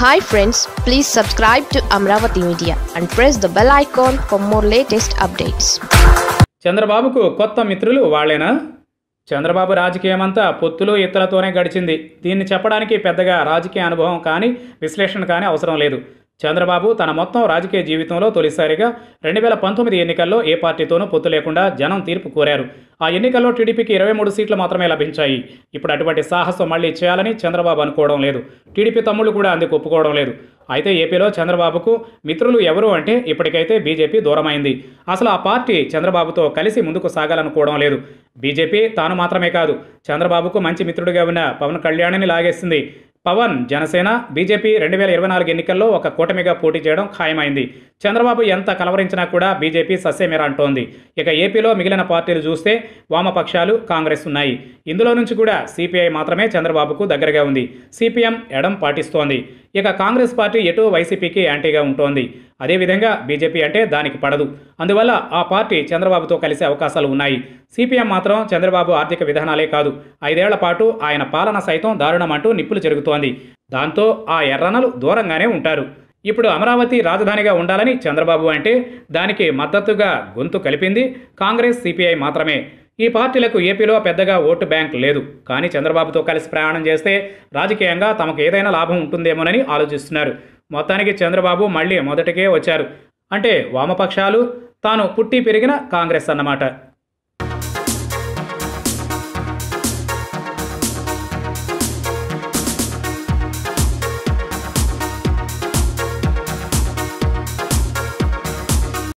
Hi friends please subscribe to Amaravati media and press the bell icon for more latest updates చంద్రబాబుకు కొత్త మిత్రులు వాళ్ళేనా? చంద్రబాబు రాజకీయమంతా పొత్తులు ఎత్తులతోనే గడిచింది. దీన్ని చెప్పడానికి పెద్దగా రాజకీయ అనుభవం కానీ విశ్లేషణ కానీ అవసరం లేదు. చంద్రబాబు తన మొత్తం రాజకీయ జీవితంలో తొలిసారిగా రెండు వేల పంతొమ్మిది ఎన్నికల్లో ఏ పార్టీతోనూ పొత్తు లేకుండా జనం తీర్పు కోరారు. ఆ ఎన్నికల్లో టీడీపీకి ఇరవై మూడు సీట్లు మాత్రమే లభించాయి. ఇప్పుడు అటువంటి సాహసం మళ్ళీ చేయాలని చంద్రబాబు అనుకోవడం లేదు. టీడీపీ తమ్ముళ్ళు కూడా అందుకు ఒప్పుకోవడం లేదు. అయితే ఏపీలో చంద్రబాబుకు మిత్రులు ఎవరు అంటే ఇప్పటికైతే బీజేపీ దూరమైంది. అసలు ఆ పార్టీ చంద్రబాబుతో కలిసి ముందుకు సాగాలనుకోవడం లేదు. బీజేపీ తాను మాత్రమే కాదు చంద్రబాబుకు మంచి మిత్రుడిగా ఉన్న పవన్ కళ్యాణ్ని లాగేసింది. పవన్ జనసేన బీజేపీ రెండు వేల ఇరవై నాలుగు ఎన్నికల్లో ఒక కూటమిగా పోటీ చేయడం ఖాయమైంది. చంద్రబాబు ఎంత కలవరించినా కూడా బీజేపీ సస్యమేర అంటోంది. ఇక ఏపీలో మిగిలిన పార్టీలు చూస్తే వామపక్షాలు కాంగ్రెస్ ఉన్నాయి. ఇందులో నుంచి కూడా సిపిఐ మాత్రమే చంద్రబాబుకు దగ్గరగా ఉంది. సిపిఎం ఎడం పాటిస్తోంది. ఇక కాంగ్రెస్ పార్టీ ఎటు వైసీపీకి యాంటీగా ఉంటోంది. అదేవిధంగా బీజేపీ అంటే దానికి పడదు. అందువల్ల ఆ పార్టీ చంద్రబాబుతో కలిసే అవకాశాలు ఉన్నాయి. సిపిఎం మాత్రం చంద్రబాబు ఆర్థిక విధానాలే కాదు. ఐదేళ్ళ పాటు ఆయన పాలన సైతం దారుణమంటూ నిప్పులు జరుగుతోంది. దాంతో ఆ ఎర్రనలు దూరంగానే ఉంటారు. ఇప్పుడు అమరావతి రాజధానిగా ఉండాలని చంద్రబాబు అంటే దానికి మద్దతుగా గొంతు కలిపింది కాంగ్రెస్ సిపిఐ మాత్రమే. ఈ పార్టీలకు ఏపీలో పెద్దగా ఓటు బ్యాంక్ లేదు. కానీ చంద్రబాబుతో కలిసి ప్రయాణం చేస్తే రాజకీయంగా తమకు ఏదైనా లాభం ఉంటుందేమోనని ఆలోచిస్తున్నారు. మొత్తానికి చంద్రబాబు మళ్ళీ మొదటికే వచ్చారు. అంటే వామపక్షాలు తాను పుట్టి పెరిగిన కాంగ్రెస్ అన్నమాట.